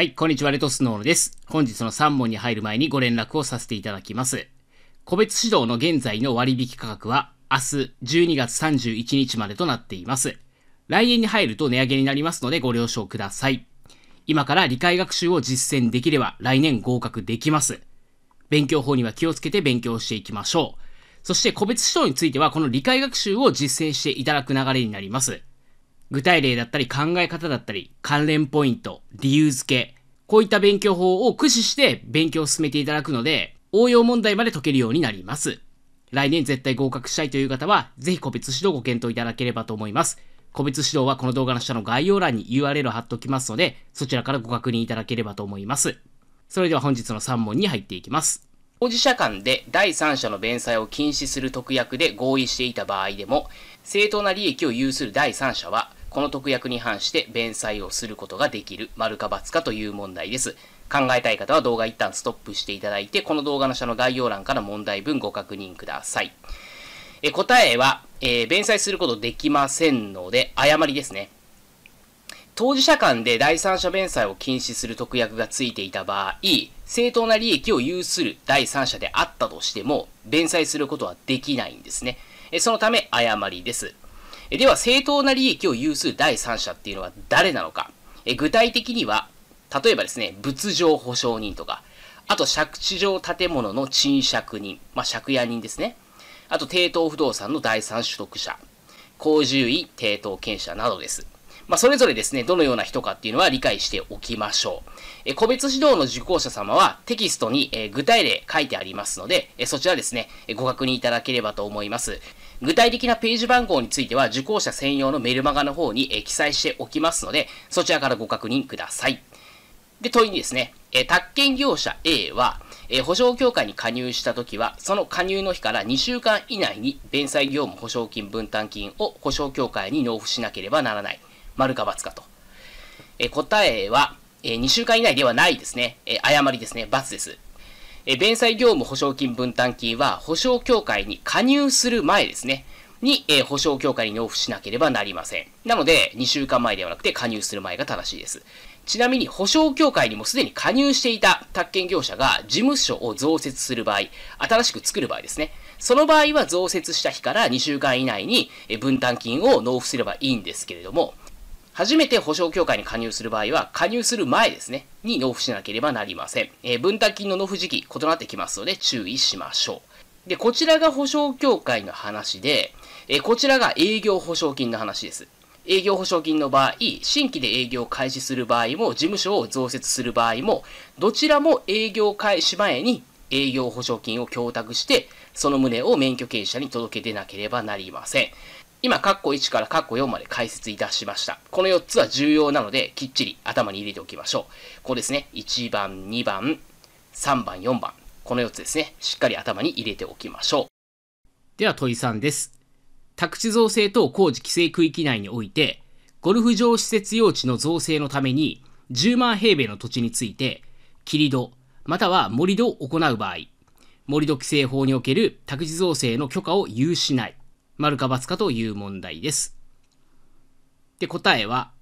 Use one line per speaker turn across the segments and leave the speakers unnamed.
はい、こんにちは、レトスノーノです。本日の3問に入る前にご連絡をさせていただきます。個別指導の現在の割引価格は、明日12月31日までとなっています。来年に入ると値上げになりますのでご了承ください。今から理解学習を実践できれば来年合格できます。勉強法には気をつけて勉強していきましょう。そして個別指導についてはこの理解学習を実践していただく流れになります。具体例だったり考え方だったり関連ポイント、理由付け、こういった勉強法を駆使して勉強を進めていただくので応用問題まで解けるようになります。来年絶対合格したいという方はぜひ個別指導をご検討いただければと思います。個別指導はこの動画の下の概要欄に URL を貼っておきますのでそちらからご確認いただければと思います。それでは本日の3問に入っていきます。当事者間で第三者の弁済を禁止する特約で合意していた場合でも、正当な利益を有する第三者は、この特約に反して弁済をすることができる、丸か×かという問題です。考えたい方は動画一旦ストップしていただいて、この動画の下の概要欄から問題文ご確認ください。え答えは、えー、弁済することできませんので、誤りですね。当事者間で第三者弁済を禁止する特約がついていた場合、正当な利益を有する第三者であったとしても、弁済することはできないんですね。そのため、誤りです。では、正当な利益を有する第三者っていうのは誰なのか。え具体的には、例えばですね、物情保証人とか、あと借地上建物の賃借人、まあ、借家人ですね。あと、抵当不動産の第三取得者、公獣医、抵当権者などです。まあ、それぞれですね、どのような人かっていうのは理解しておきましょう。え個別指導の受講者様はテキストに、え具体例書いてありますので、えそちらですね、ご確認いただければと思います。具体的なページ番号については受講者専用のメルマガの方に、え記載しておきますので、そちらからご確認ください。で、問いにですね、え宅建業者 A は、え保証協会に加入したときは、その加入の日から2週間以内に弁済業務保証金分担金を保証協会に納付しなければならない。丸か×かと。え答えは、え2週間以内ではないですね。え誤りですね。×です。え弁済業務保証金分担金は保証協会に加入する前ですね。に、え保証協会に納付しなければなりません。なので、2週間前ではなくて加入する前が正しいです。ちなみに、保証協会にもすでに加入していた宅建業者が事務所を増設する場合、新しく作る場合ですね。その場合は増設した日から2週間以内に分担金を納付すればいいんですけれども、初めて保証協会に加入する場合は、加入する前ですね、に納付しなければなりません。えー、分担金の納付時期、異なってきますので注意しましょう。で、こちらが保証協会の話で、えー、こちらが営業保証金の話です。営業保証金の場合、新規で営業を開始する場合も、事務所を増設する場合も、どちらも営業開始前に営業保証金を供託して、その旨を免許権者に届け出なければなりません。今、カッコ1からカッコ4まで解説いたしました。この4つは重要なので、きっちり頭に入れておきましょう。ここですね。1番、2番、3番、4番。この4つですね。しっかり頭に入れておきましょう。では問い3です。宅地造成等工事規制区域内において、ゴルフ場施設用地の造成のために、10万平米の土地について、切り土、または盛り土を行う場合、盛り土規制法における宅地造成の許可を有しない。丸か×かという問題です。で、答えは、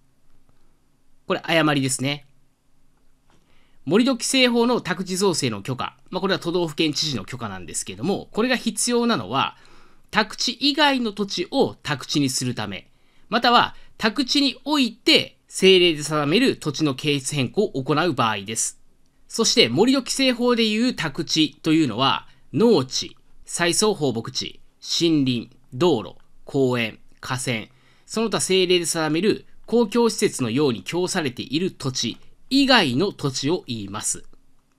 これ誤りですね。盛土規制法の宅地造成の許可、まあ、これは都道府県知事の許可なんですけども、これが必要なのは、宅地以外の土地を宅地にするため、または宅地において政令で定める土地の形質変更を行う場合です。そして、盛土規制法でいう宅地というのは、農地、再送放牧地、森林、道路、公園、河川、その他政令で定める公共施設のように供されている土地以外の土地を言います。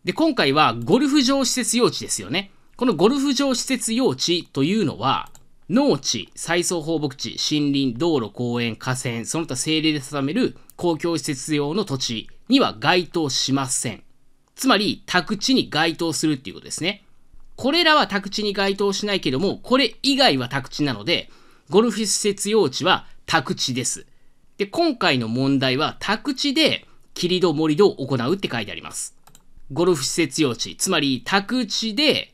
で、今回はゴルフ場施設用地ですよね。このゴルフ場施設用地というのは、農地、再送放牧地、森林、道路、公園、河川、その他政令で定める公共施設用の土地には該当しません。つまり、宅地に該当するっていうことですね。これらは宅地に該当しないけども、これ以外は宅地なので、ゴルフ施設用地は宅地です。で、今回の問題は宅地で切り戸盛り土を行うって書いてあります。ゴルフ施設用地、つまり宅地で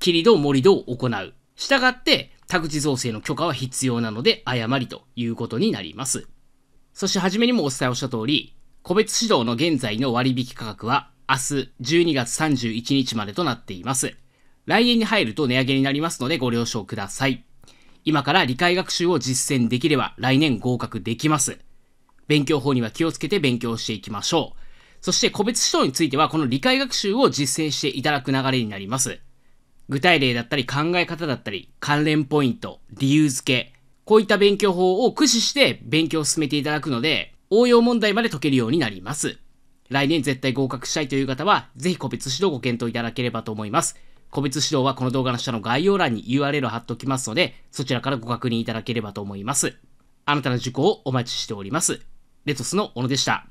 切り戸盛り土を行う。したがって、宅地造成の許可は必要なので誤りということになります。そして初めにもお伝えをした通り、個別指導の現在の割引価格は明日12月31日までとなっています。来年に入ると値上げになりますのでご了承ください。今から理解学習を実践できれば来年合格できます。勉強法には気をつけて勉強していきましょう。そして個別指導についてはこの理解学習を実践していただく流れになります。具体例だったり考え方だったり関連ポイント、理由付け、こういった勉強法を駆使して勉強を進めていただくので応用問題まで解けるようになります。来年絶対合格したいという方はぜひ個別指導をご検討いただければと思います。個別指導はこの動画の下の概要欄に URL を貼っておきますので、そちらからご確認いただければと思います。あなたの受講をお待ちしております。レトスの小野でした。